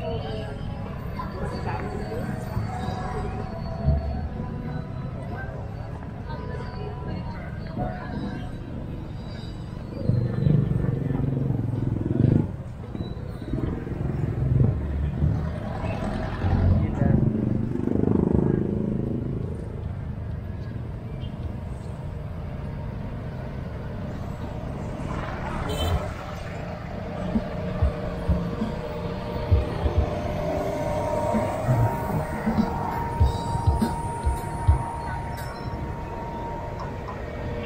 Obrigada.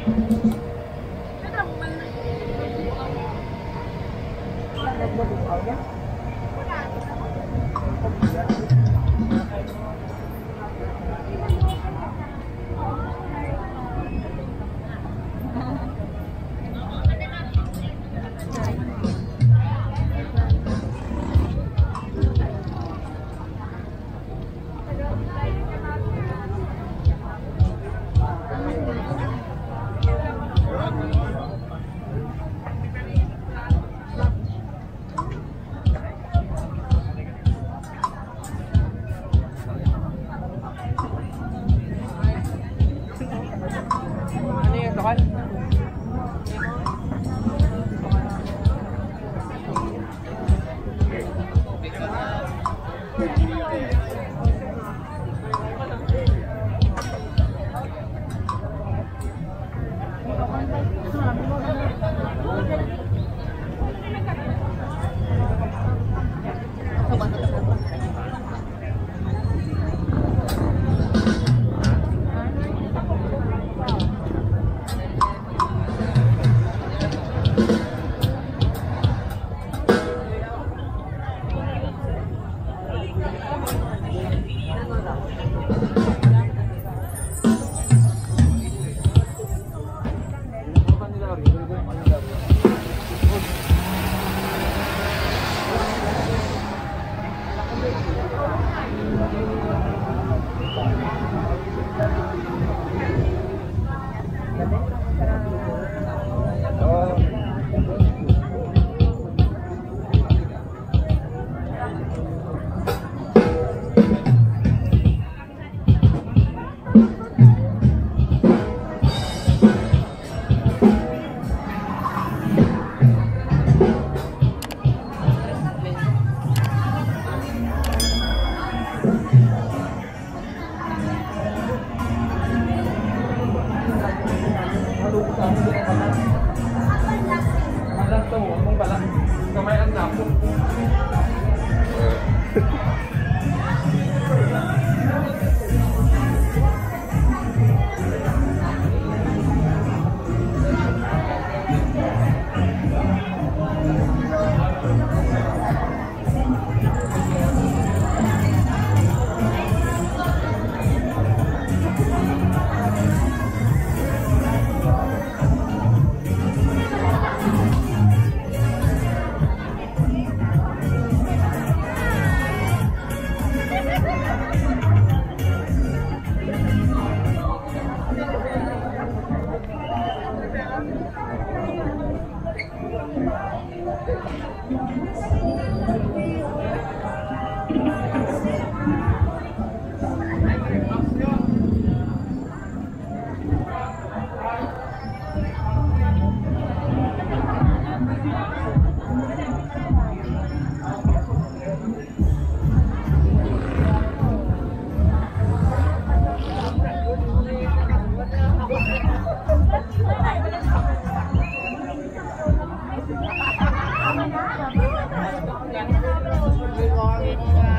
Ano pala. Kamay ang napo. Yeah.